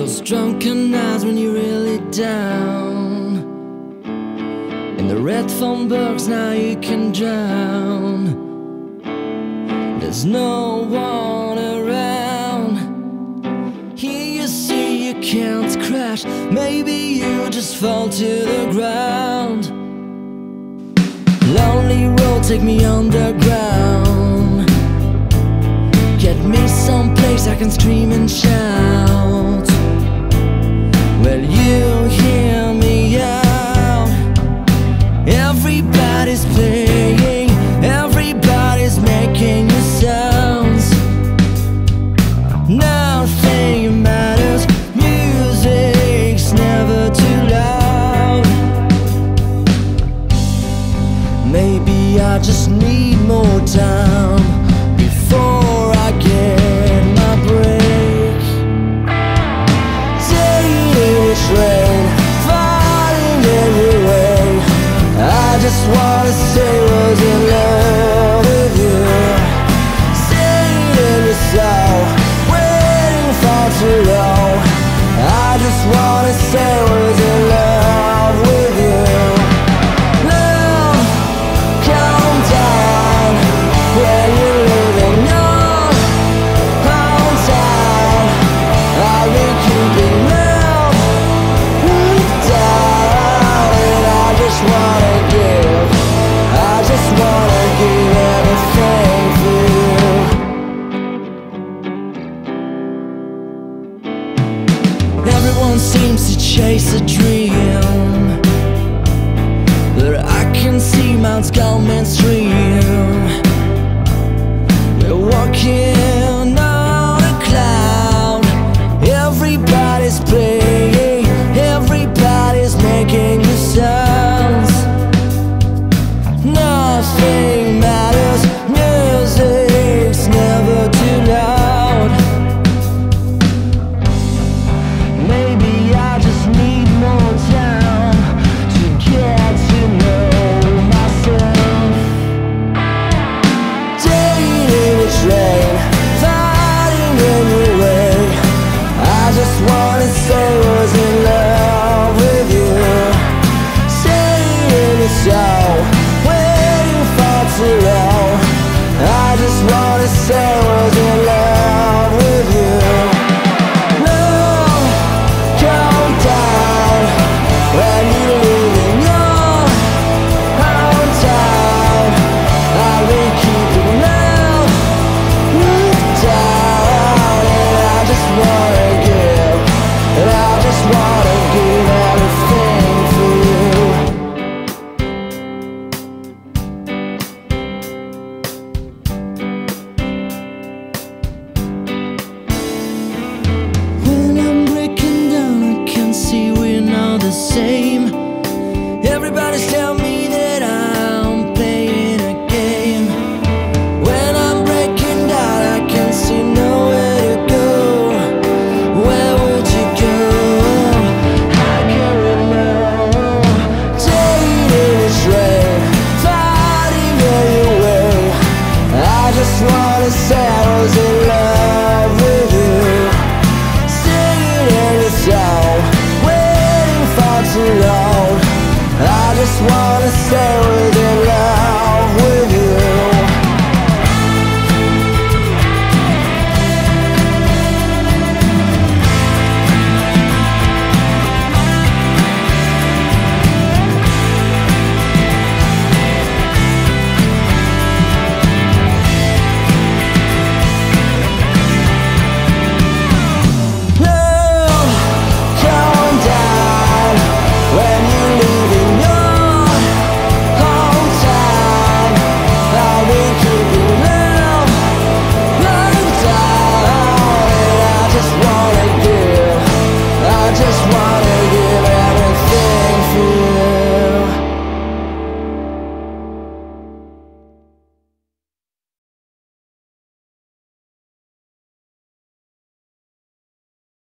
Those drunken nights when you're really down. In the red phone box, now you can drown. There's no one around. Here you see you can't crash. Maybe you just fall to the ground. Lonely road, take me underground. Get me someplace I can scream and shout. Will you wanna chase a dream. But I can see Mount Scottman Stream. We're walking on a cloud. Everybody's playing, everybody's making the sounds. Nothing rain, say